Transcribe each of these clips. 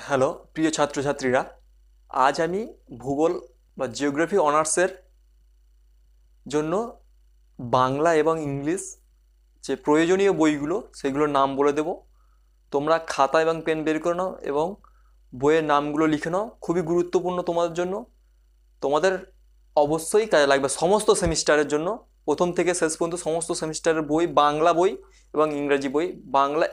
Hello, প্রিয় ছাত্রছাত্রীরা, আজ আমি ভূগোল বা জিওগ্রাফি অনার্সের জন্য বাংলা এবং ইংলিশ যে প্রয়োজনীয় বইগুলো, সেগুলোর নাম বলে দেব। তোমরা খাতা এবং পেন বের করে নাও এবং বইয়ের নামগুলো লিখে নাও। খুবই গুরুত্বপূর্ণ তোমাদের জন্য। তোমাদের অবশ্যই কাজে লাগবে সমস্ত সেমিস্টারের জন্য। প্রথম থেকে শেষ পর্যন্ত সমস্ত সেমিস্টারের বই, বাংলা বই এবং ইংরাজি বই। বাংলা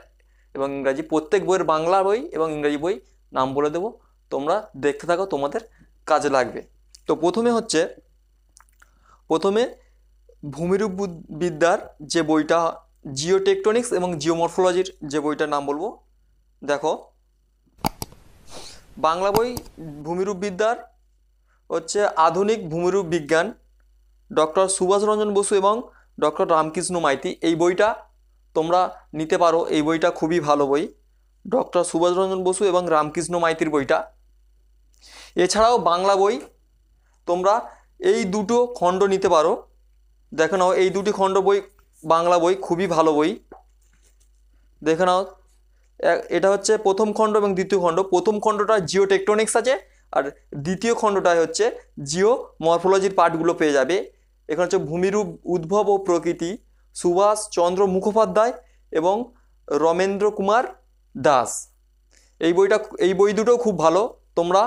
এবং ইংরাজি, প্রত্যেক বইয়ের বাংলা বই এবং ইংরাজি বই নাম বলে দেবো। তোমরা দেখতে থাকো, তোমাদের কাজে লাগবে। তো প্রথমে হচ্ছে, প্রথমে ভূমিরূপ বুদ- বিদ্যার যে বইটা, জিওটেকটনিক্স এবং জিওমরফোলজির যে বইটার নাম বলব, দেখো। বাংলা বই ভূমিরূপ বিদ্যার হচ্ছে আধুনিক ভূমিরূপ বিজ্ঞান, ডক্টর সুভাষ রঞ্জন বসু এবং ডক্টর রামকৃষ্ণ মাইতি। এই বইটা তোমরা নিতে পারো। এই বইটা খুবই ভালো বই। ডক্টর সুভাষরঞ্জন বসু এবং রামকৃষ্ণ মাইতির বইটা। এছাড়াও বাংলা বই, তোমরা এই দুটো খণ্ড নিতে পারো। দেখে নাও, এই দুটি খণ্ড বই, বাংলা বই, খুবই ভালো বই। দেখে নাও এটা হচ্ছে প্রথম খণ্ড এবং দ্বিতীয় খণ্ড। প্রথম খণ্ডটা জিও টেকটনিক্স আছে, আর দ্বিতীয় খণ্ডটায় হচ্ছে জিও মরফোলজির পার্টগুলো পেয়ে যাবে। এখানে হচ্ছে ভূমিরূপ, উদ্ভব ও প্রকৃতি সুভাষ চন্দ্র মুখোপাধ্যায় এবং রমেন্দ্র কুমার দাস। এই বইটা এই বই দুটো খুব ভালো। তোমরা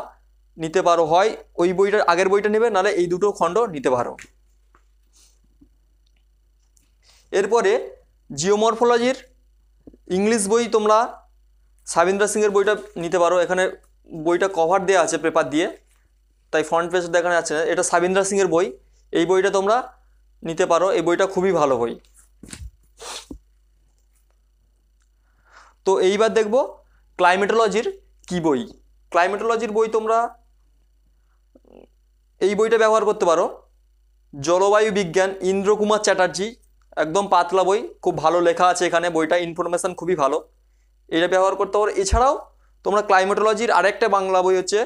নিতে পারো, হয় ওই বইটার আগের বইটা নেবে নাহলে এই দুটো খণ্ড নিতে পারো। এরপরে জিওমরফোলজির ইংলিশ বই তোমরা সাবিন্দ্রা সিংয়ের বইটা নিতে পারো। এখানে বইটা কভার দেওয়া আছে পেপার দিয়ে। তাই ফ্রন্ট পেজ দেখানো যাচ্ছে না এটা সাবিন্দ্রা সিংয়ের বই। এই বইটা তোমরা নিতে পারো। এই বইটা খুবই ভালো বই। তো এইবার দেখব ক্লাইমেটোলজির কি বই। ক্লাইমেটোলজির বই তোমরা এই বইটা ব্যবহার করতে পারো। জলবায়ু বিজ্ঞান, ইন্দ্রকুমার চ্যাটার্জি, একদম পাতলা বই, খুব ভালো লেখা আছে এখানে, বইটা ইনফরমেশান খুবই ভালো। এটা ব্যবহার করতে পারো। এছাড়াও তোমরা ক্লাইমেটোলজির আরেকটা বাংলা বই হচ্ছে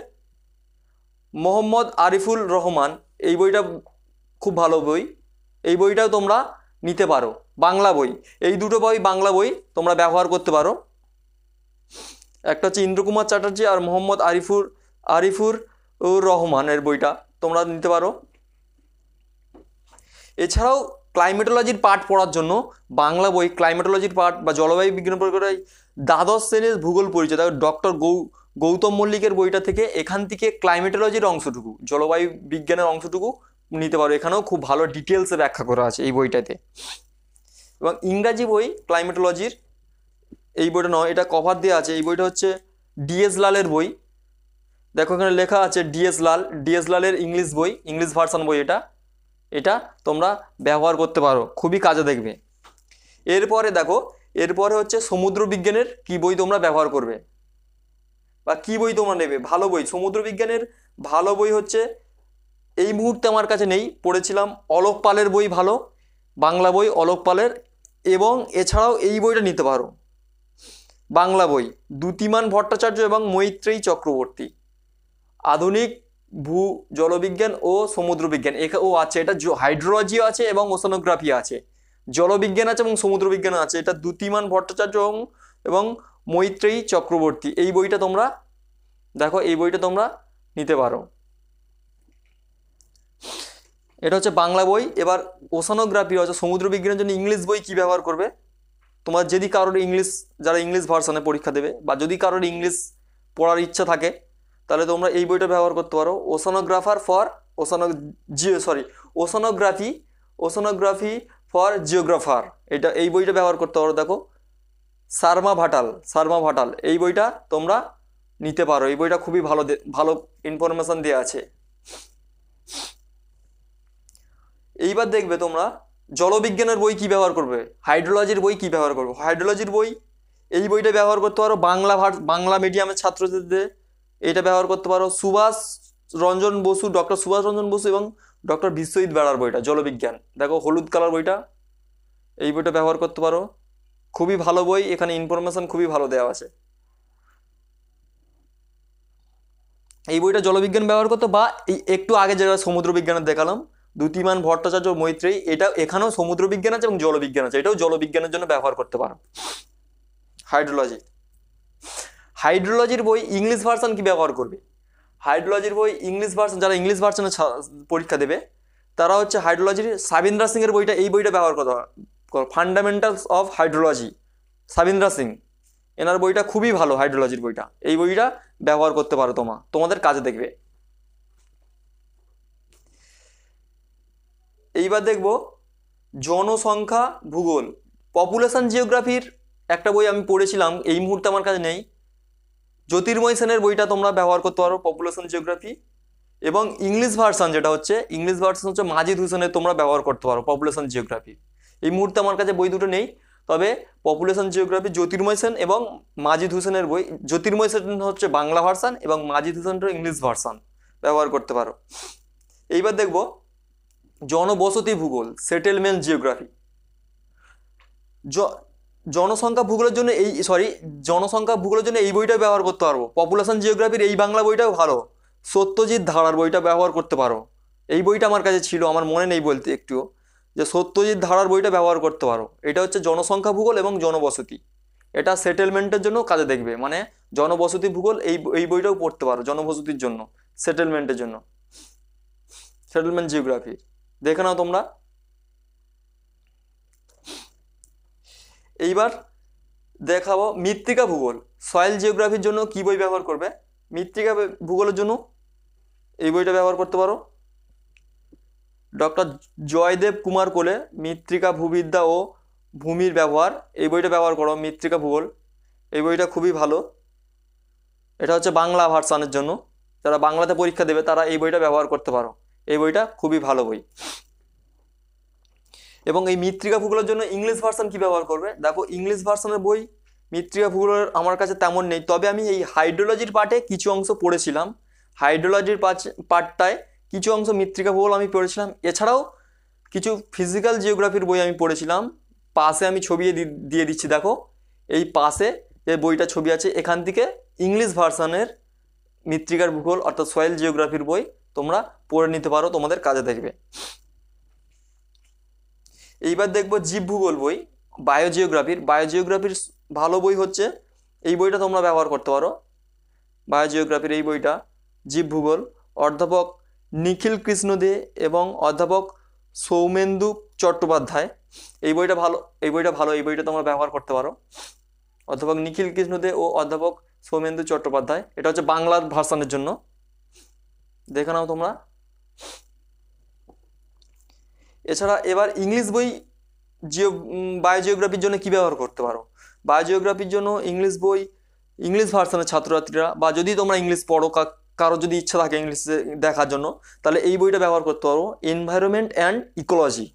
মোহাম্মদ আরিফুল রহমান। এই বইটা খুব ভালো বই। এই বইটাও তোমরা নিতে পারো। বাংলা বই। এই দুটো বই বাংলা বই তোমরা ব্যবহার করতে পারো। একটা হচ্ছে ইন্দ্রকুমার চ্যাটার্জি আর মোহাম্মদ আরিফুর আরিফুর রহমানের বইটা তোমরা নিতে পারো। এছাড়াও ক্লাইমেটোলজির পাঠ পড়ার জন্য বাংলা বই, ক্লাইমেটোলজির পাঠ বা জলবায়ু বিজ্ঞান পরিকরায় দ্বাদশ শ্রেণির ভূগোল পরিচয় ডক্টর গৌ গৌতম মল্লিকের বইটা থেকে এখান থেকে ক্লাইমেটোলজির অংশটুকু, জলবায়ু বিজ্ঞানের অংশটুকু নিতে পারো। এখানেও খুব ভালো ডিটেলসে ব্যাখ্যা করা আছে এই বইটাতে। এবং ইংরাজি বই ক্লাইমেটোলজির এই বইটা নয়, এটা কভার দেওয়া আছে। এই বইটা হচ্ছে ডিএস লালের বই। দেখো এখানে লেখা আছে ডিএস লাল। ডিএস লালের ইংলিশ বই ইংলিশ ভার্সন বই এটা। এটা তোমরা ব্যবহার করতে পারো, খুবই কাজে দেখবে। এরপরে দেখো, এরপরে হচ্ছে সমুদ্র বিজ্ঞানের কি বই তোমরা ব্যবহার করবে? বা কি বই তোমরা নেবে? ভালো বই। সমুদ্র বিজ্ঞানের ভালো বই হচ্ছে, এই মুহূর্তে আমার কাছে নেই, পড়েছিলাম অলোক পালের বই ভালো। বাংলা বই অলোক পালের এবং এছাড়াও এই বইটা নিতে পারো। বাংলা বই, দ্যুতিমান ভট্টাচার্য এবং মৈত্রেয়ী চক্রবর্তী। আধুনিক ভূ, জলবিজ্ঞান ও সমুদ্রবিজ্ঞান। এখা, ও আছে, এটা হাইড্রোলজিও আছে এবং ওশানোগ্রাফি আছে। জলবিজ্ঞান আছে এবং সমুদ্রবিজ্ঞান আছে। এটা দ্যুতিমান ভট্টাচার্য এবং মৈত্রেয়ী চক্রবর্তী। এই বইটা তোমরা, দেখো, এই বইটা তোমরা নিতে পারো। এটা হচ্ছে বাংলা বই। এবার ওশানোগ্রাফি, হচ্ছে সমুদ্র বিজ্ঞানের জন্য ইংলিশ বই কী ব্যবহার করবে? তোমার যদি কারোর ইংলিশ, যারা ইংলিশ ভার্সনে পরীক্ষা দেবে বা যদি কারোর ইংলিশ পড়ার ইচ্ছা থাকে, তাহলে তোমরা এই বইটা ব্যবহার করতে পারো। Oceanographer for ওসানো Jio sorry oceanography oceanography for geographer. এটা, এই বইটা ব্যবহার করতে পারো, দেখো। সারমা ভাটাল সারমা ভাটাল, এই বইটা তোমরা নিতে পারো। এই বইটা খুবই ভালো ভালো ইনফরমেশন দেওয়া আছে। এইবার দেখবে তোমরা জলবিজ্ঞানের বই কি ব্যবহার করবে? হাইড্রোলজির বই কি ব্যবহার করবে? হাইড্রোলজির বই? এই বইটা ব্যবহার করতে পারো বাংলা বাংলা মিডিয়ামের ছাত্রছাত্রীদের। এটা ব্যবহার করতে পারো সুভাষ রঞ্জন বসু ডক্টর সুভাষ রঞ্জন বসু এবং ডক্টর বিশ্বজিৎ বেড়ার বইটা, জলবিজ্ঞান। দেখো হলুদ কালার বইটা। এই বইটা ব্যবহার করতে পারো। খুবই ভালো বই, এখানে ইনফরমেশন খুবই ভালো দেওয়া আছে। এই বইটা জলবিজ্ঞান ব্যবহার করতো বা এই একটু আগে যেটা সমুদ্র বিজ্ঞানের দেখালাম দ্যুতিমান ভট্টাচার্য মৈত্রেয়ী, এটা এখানেও সমুদ্র বিজ্ঞান আছে এবং জলবিজ্ঞান আছে। এটাও জলবিজ্ঞানের জন্য ব্যবহার করতে পারো। হাইড্রোলজি। হাইড্রোলজির বই ইংলিশ ভার্সন কি ব্যবহার করবে? হাইড্রোলজির বই ইংলিশ ভার্সন, যারা ইংলিশ ভার্সনে পরীক্ষা দেবে, তারা হচ্ছে হাইড্রোলজির, সাবিন্দ্রা সিংয়ের বইটা, এই বইটা ব্যবহার করতে fundamentals of hydrology, Sabindra Singh. এনার বইটা খুবই ভালো, হাইড্রোলজির বইটা। এই বইটা ব্যবহার করতে পারো তোমা তোমাদের কাজে দেখবে। এইবার দেখব জনসংখ্যা ভূগোল। পপুলেশন জিওগ্রাফির একটা বই আমি পড়েছিলাম, এই মুহূর্তে আমার কাছে নেই। জ্যোতির্ময় সেনের বইটা তোমরা ব্যবহার করতে পারো পপুলেশন জিওগ্রাফি এবং ইংলিশ ভার্সন যেটা হচ্ছে ইংলিশ ভার্সন হচ্ছে মাজিদ হোসেনের তোমরা ব্যবহার করতে পারো পপুলেশন জিওগ্রাফি এই মুহূর্তে আমার কাছে বই দুটো নেই, তবে পপুলেশন জিওগ্রাফি জ্যোতির্ময় সেন এবং মাজিদ হোসেনের বই, জ্যোতির্ময় সেন হচ্ছে বাংলা ভার্সান এবং মাজিদ হোসেনটা ইংলিশ ভার্সান ব্যবহার করতে পারো। এইবার দেখব জনবসতি ভূগোল সেটেলমেন্ট জিওগ্রাফি জনসংখ্যা ভূগোলের জন্য এই সরি জনসংখ্যা ভূগোলের জন্য এই বইটা ব্যবহার করতে পারব। পপুলেশন জিওগ্রাফির এই বাংলা বইটাও ভালো। সত্যজিৎ ধারার বইটা ব্যবহার করতে পারো। এই বইটা আমার কাছে ছিল, আমার মনে নেই বলতে একটুও যে সত্যজিৎ ধারার বইটা ব্যবহার করতে পারো। এটা হচ্ছে জনসংখ্যা ভূগোল এবং জনবসতি। এটা সেটেলমেন্টের জন্য কাজে দেখবে। মানে জনবসতি ভূগোল এই এই বইটাও পড়তে পারো, জনবসতির জন্য সেটেলমেন্টের জন্য। সেটেলমেন্ট জিওগ্রাফি দেখে নাও তোমরা। এইবার দেখাবো মৃত্তিকা ভূগোল। সয়েল জিওগ্রাফির জন্য কি বই ব্যবহার করবে? মৃত্তিকা ভূগোলের জন্য এই বইটা ব্যবহার করতে পারো। ডক্টর জয়দেব কুমার কোলে মৃত্তিকা ভূবিদ্যা ও ভূমির ব্যবহার, এই বইটা ব্যবহার করো, মৃত্তিকা ভূগোল। এই বইটা খুবই ভালো। এটা হচ্ছে বাংলা ভার্সানের জন্য। যারা বাংলাতে পরীক্ষা দেবে, তারা এই বইটা ব্যবহার করতে পারো। এই বইটা খুবই ভালো বই। এবং এই মৃত্তিকা ভূগোলের জন্য ইংলিশ ভার্সন কি ব্যবহার করবে? দেখো ইংলিশ ভার্সনের বই মৃত্তিকা ভূগোলের আমার কাছে তেমন নেই। তবে আমি এই হাইড্রোলজির পার্টে কিছু অংশ পড়েছিলাম। হাইড্রোলজির পার্টটায় কিছু অংশ মৃত্তিকা ভূগোল আমি পড়েছিলাম। এছাড়াও কিছু ফিজিক্যাল জিওগ্রাফির বই আমি পড়েছিলাম। পাশে আমি ছবি দিয়ে দিচ্ছি, দেখো। এই পাশে যে বইটা ছবি আছে, এখান থেকে ইংলিশ ভার্সানের মৃত্তিকার ভূগোল অর্থাৎ সয়েল জিওগ্রাফির বই। তোমরা পড়ে নিতে পারো, তোমাদের কাজে দেখবে। এইবার দেখব জীব ভূগোল বই বায়োজিওগ্রাফির বায়োজিওগ্রাফির ভালো বই হচ্ছে, এই বইটা তোমরা ব্যবহার করতে পারো। বায়োজিওগ্রাফির এই বইটা জীব ভূগোল অধ্যাপক নিখিল কৃষ্ণ দে এবং অধ্যাপক সৌমেন্দু চট্টোপাধ্যায়। এই বইটা ভালো, এই বইটা ভালো, এই বইটা তোমরা ব্যবহার করতে পারো। অধ্যাপক নিখিল কৃষ্ণ দে ও অধ্যাপক সৌমেন্দু চট্টোপাধ্যায়। এটা হচ্ছে বাংলার ভার্সানের জন্য। দেখে নাও তোমরা। এছাড়া এবার ইংলিশ বই জিও বায়োজিওগ্রাফির জন্য কী ব্যবহার করতে পারো? বায়োজিওগ্রাফির জন্য ইংলিশ বই, ইংলিশ ভার্সনের ছাত্রছাত্রীরা বা যদি তোমরা ইংলিশ পড়ো কারও যদি ইচ্ছা থাকে ইংলিশে দেখার জন্য, তাহলে এই বইটা ব্যবহার করতে পারো। এনভায়রনমেন্ট অ্যান্ড ইকোলজি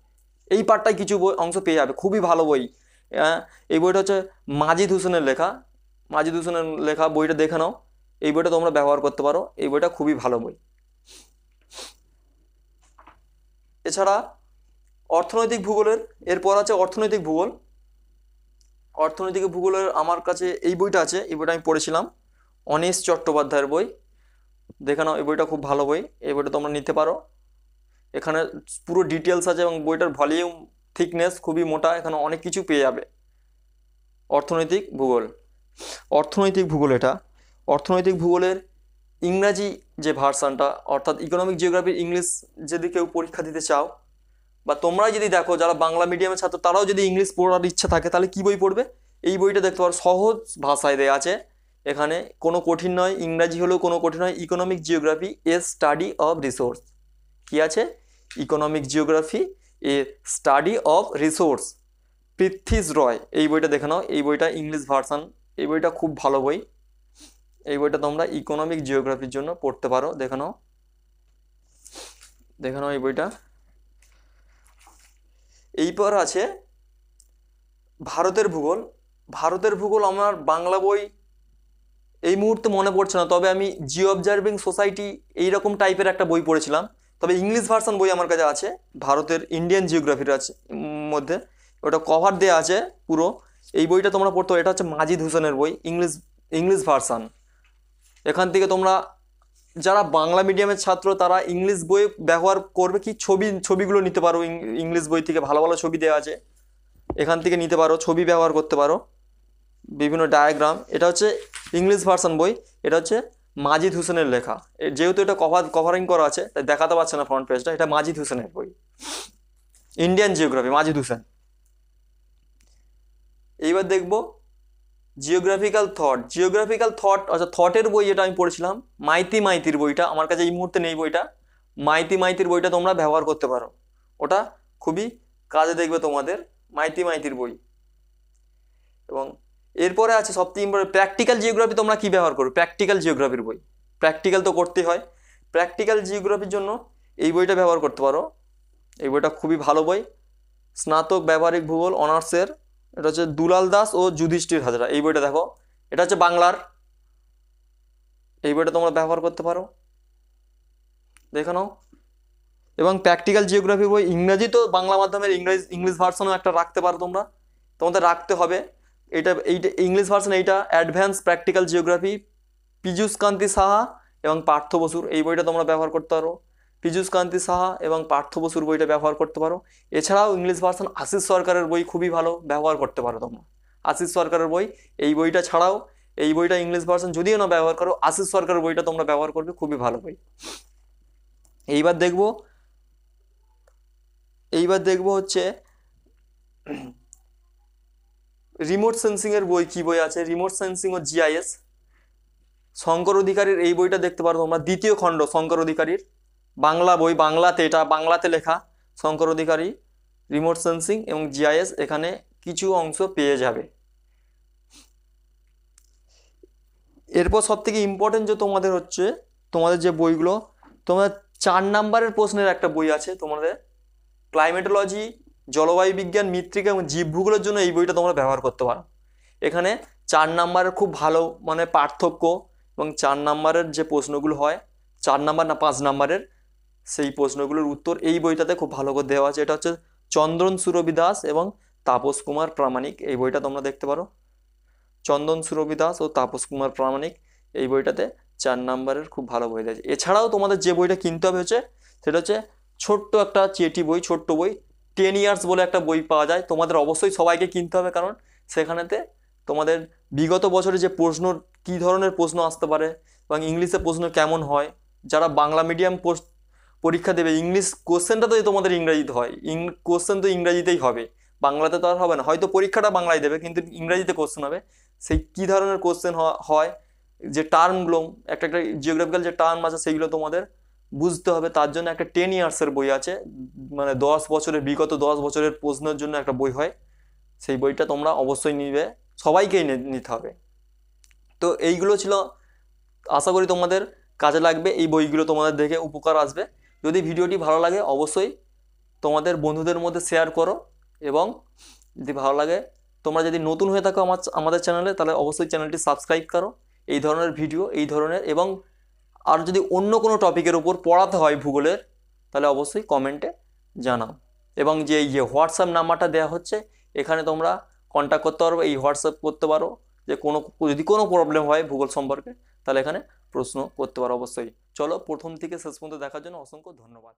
এই পার্টটায় কিছু বই, অংশ পেয়ে যাবে। খুবই ভালো বই। এই বইটা হচ্ছে মাজিদ হোসেনের লেখা। মাজিদ হোসেনের লেখা বইটা দেখে নাও। এই বইটা তোমরা ব্যবহার করতে পারো। এই বইটা খুবই ভালো বই। এছাড়া অর্থনৈতিক ভূগোলের, এরপর আছে অর্থনৈতিক ভূগোল। অর্থনৈতিক ভূগোলের আমার কাছে এই বইটা আছে, এই বইটা আমি পড়েছিলাম অনিশ চট্টোপাধ্যায়ের বই। দেখে নাও, এই বইটা খুব ভালো বই, এই বইটা তোমরা নিতে পারো। এখানে পুরো ডিটেলস আছে এবং বইটার ভলিউম থিকনেস খুবই মোটা, এখানে অনেক কিছু পেয়ে যাবে। অর্থনৈতিক ভূগোল। অর্থনৈতিক ভূগোল এটা। অর্থনৈতিক ভূগোলের ইংরাজি যে ভার্সানটা, অর্থাৎ ইকোনমিক জিওগ্রাফির ইংলিশ যদি কেউ পরীক্ষা দিতে চাও, বা তোমরা যদি দেখো যারা বাংলা মিডিয়ামের ছাত্র, তারাও যদি ইংলিশ পড়ার ইচ্ছা থাকে, তাহলে কী বই পড়বে? এই বইটা দেখতে পারো, সহজ ভাষায় দেয়া আছে। এখানে কোনো কঠিন নয়, ইংরাজি হলেও কোনো কঠিন নয় economic geography a study of resource কি আছে? Economic geography a study of resource Prithwish Roy, এই বইটা দেখে নাও, এই বইটা ইংলিশ ভার্সান এই বইটা খুব ভালো বই। এই বইটা তোমরা ইকোনমিক জিওগ্রাফির জন্য পড়তে পারো। দেখে নাও। দেখে নাও এই বইটা। এইপর আছে ভারতের ভূগোল। ভারতের ভূগোল আমার বাংলা বই এই মুহূর্তে মনে পড়ছে না, তবে আমি জিও অবজার্ভিং সোসাইটি এইরকম টাইপের একটা বই পড়েছিলাম। তবে ইংলিশ ভার্সন বই আমার কাছে আছে, ভারতের ইন্ডিয়ান জিওগ্রাফির আছে, মধ্যে। ওটা কভার দেওয়া আছে পুরো। এই বইটা তোমরা পড়তো এটা হচ্ছে মাজিদ হোসেনের বই ইংলিশ ইংলিশ ভার্সান এখান থেকে তোমরা যারা বাংলা মিডিয়ামের ছাত্র, তারা ইংলিশ বই ব্যবহার করবে কি? ছবি, ছবিগুলো নিতে পারো ইংলিশ বই থেকে ভালো ভালো ছবি দেওয়া আছে। এখান থেকে নিতে পারো, ছবি ব্যবহার করতে পারো। বিভিন্ন ডায়াগ্রাম এটা হচ্ছে ইংলিশ ভার্সন বই। এটা হচ্ছে মাজিদ হোসেনের লেখা। যেহেতু এটা কভার কভারিং করা আছে, তাই দেখাতে পারছে না ফ্রন্ট পেজটা এটা মাজিদ হোসেনের বই। Indian geography Majid Hussain. এইবার দেখব জিওগ্রাফিক্যাল থট জিওগ্রাফিক্যাল থট অর্থাৎ থটের বই যেটা আমি পড়েছিলাম, মাইতি মাইতির বইটা, আমার কাছে এই মুহূর্তে নেই বইটা, মাইতি মাইতির বইটা তোমরা ব্যবহার করতে পারো। ওটা খুবই কাজে দেখবে তোমাদের, মাইতি মাইতির বই। এবং এরপরে আছে সবথেকে ইম্পর্টেন্ট প্র্যাকটিক্যাল জিওগ্রাফি তোমরা কী ব্যবহার করো প্র্যাকটিক্যাল জিওগ্রাফির বই। প্র্যাকটিক্যাল তো করতে হয়। প্র্যাকটিক্যাল জিওগ্রাফির জন্য এই বইটা ব্যবহার করতে পারো। এই বইটা খুবই ভালো বই। স্নাতক, ব্যবহারিক, ভূগোল অনার্সের এটা হচ্ছে দুলাল দাস ও যুধিষ্ঠির হাজরা। এই বইটা দেখো। এটা হচ্ছে বাংলার। এই বইটা তোমরা ব্যবহার করতে পারো। দেখে নাও। এবং প্র্যাকটিক্যাল জিওগ্রাফি বই ইংরাজি তো বাংলা মাধ্যমের ইংরেজ, ইংলিশ ভার্সনও একটা রাখতে পারো তোমরা। তোমাদের রাখতে হবে। এটা, এইটা, ইংলিশ ভার্সন এইটা advance practical geography, Piyush Kanti Saha এবং পার্থ বসুর। এই বইটা তোমরা ব্যবহার করতে পারো। পীযূষ কান্তি সাহা এবং পার্থ বসুর বইটা ব্যবহার করতে পারো। এছাড়াও ইংলিশ ভার্সন আশিস সরকারের বই খুবই ভালো, ব্যবহার করতে পারো তোমরা। আশিস সরকারের বই, এই বইটা ছাড়াও, এই বইটা ইংলিশ ভার্সন যদিও না ব্যবহার করো, আশিস সরকারের বইটা তোমরা ব্যবহার করবে, খুবই ভালো বই। এইবার দেখব এইবার দেখব হচ্ছে, রিমোট সেন্সিংয়ের বই, কি বই আছে? রিমোট সেন্সিং ও জিআইএস। শঙ্কর অধিকারীর এই বইটা দেখতে পারো তোমরা, দ্বিতীয় খণ্ড শঙ্কর অধিকারীর। বাংলা বই, বাংলাতে এটা বাংলাতে লেখা, শঙ্কর অধিকারী, রিমোট সেন্সিং এবং জিআইএস এখানে কিছু অংশ পেয়ে যাবে। এরপর সব থেকে ইম্পর্টেন্ট যে তোমাদের হচ্ছে, তোমাদের যে বইগুলো, তোমাদের চার নাম্বারের প্রশ্নের একটা বই আছে, তোমাদের ক্লাইমেটোলজি জলবায়ু বিজ্ঞান, মৃত্তিকা এবং জীবভূগোলের জন্য এই বইটা তোমরা ব্যবহার করতে পারো। এখানে চার নাম্বারের খুব ভালো মানে পার্থক্য এবং চার নাম্বারের যে প্রশ্নগুলো হয়, চার নাম্বার না পাঁচ নাম্বারের সেই প্রশ্নগুলোর উত্তর এই বইটাতে খুব ভালো করে দেওয়া আছে। এটা হচ্ছে চন্দন সুরভি দাস এবং তাপস কুমার প্রামাণিক। এই বইটা তোমরা দেখতে পারো। চন্দন সুরভি দাস ও তাপস কুমার প্রামাণিক এই বইটাতে চার নাম্বারের খুব ভালো বই দিয়েছে এছাড়াও তোমাদের যে বইটা কিনতে হবে হচ্ছে, সেটা হচ্ছে ছোট্ট একটা চেটি বই, ছোট্ট বই, টেন ইয়ার্স বলে একটা বই পাওয়া যায়। তোমাদের অবশ্যই সবাইকে কিনতে হবে কারণ সেখানেতে তোমাদের বিগত বছরে যে প্রশ্ন, কী ধরনের প্রশ্ন আসতে পারে এবং ইংলিশে প্রশ্ন কেমন হয়, যারা বাংলা মিডিয়াম পরীক্ষা দেবে। ইংলিশ কোশ্চেনটা তো তোমাদের ইংরাজিতে হয়। ইং কোশ্চেন তো ইংরাজিতেই হবে। বাংলাতে তো আর হবে না। হয়তো পরীক্ষাটা বাংলায় দেবে, কিন্তু ইংরাজিতে কোশ্চেন হবে। সেই কী ধরনের কোশ্চেন হয়? যে টার্মগুলো একটা একটা জিওগ্রাফিক্যাল যে টার্ম আছে, সেইগুলো তোমাদের বুঝতে হবে। তার জন্য একটা টেন ইয়ার্সের বই আছে। মানে দশ বছরের, বিগত দশ বছরের প্রশ্নের জন্য একটা বই হয়। সেই বইটা তোমরা অবশ্যই নিবে। সবাইকেই নিতে হবে। তো এইগুলো ছিল। আশা করি তোমাদের কাজে লাগবে। এই বইগুলো তোমাদের দেখে উপকার আসবে। যদি ভিডিওটি ভালো লাগে, অবশ্যই তোমাদের বন্ধুদের মধ্যে শেয়ার করো এবং যদি ভালো লাগে, তোমরা যদি নতুন হয়ে থাকো আমার আমাদের চ্যানেলে তাহলে অবশ্যই চ্যানেলটি সাবস্ক্রাইব করো। এই ধরনের ভিডিও এই ধরনের এবং আর যদি অন্য কোনো টপিকের উপর পড়াতে হয় ভূগোলের, তাহলে অবশ্যই কমেন্টে জানাও। এবং যে এই যে হোয়াটসঅ্যাপ নাম্বারটা দেওয়া হচ্ছে, এখানে তোমরা কন্ট্যাক্ট করতে পারো, এই হোয়াটসঅ্যাপ করতে পারো। যে কোনো, যদি কোনো প্রবলেম হয় ভূগোল সম্পর্কে, তাহলে এখানে প্রশ্ন করতে পারো অবশ্যই। চলো প্রথম থেকে শেষ পর্যন্ত দেখার জন্য অসংখ্য ধন্যবাদ।